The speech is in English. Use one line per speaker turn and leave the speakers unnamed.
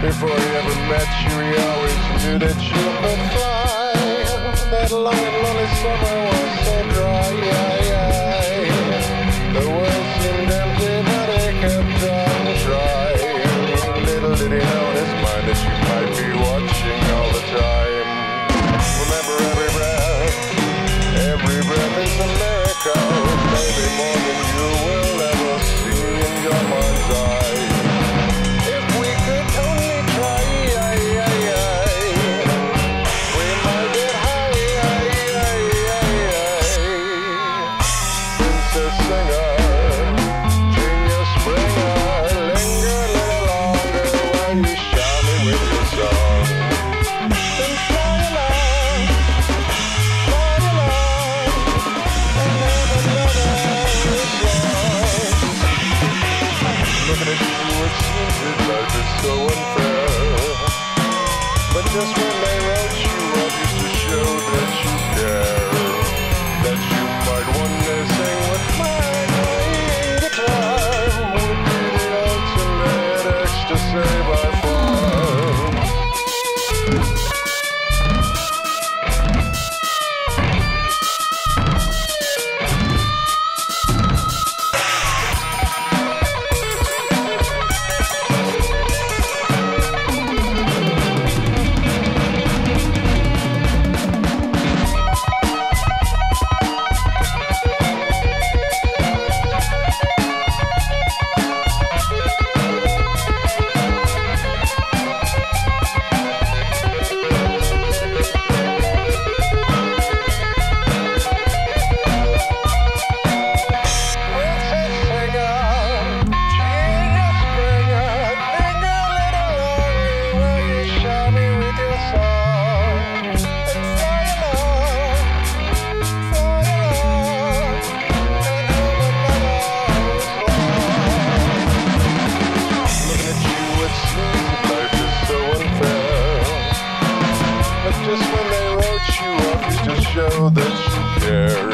Before he ever met you, he always knew that you could fly. That long and lonely summer was just when they wrote you up to show that you care.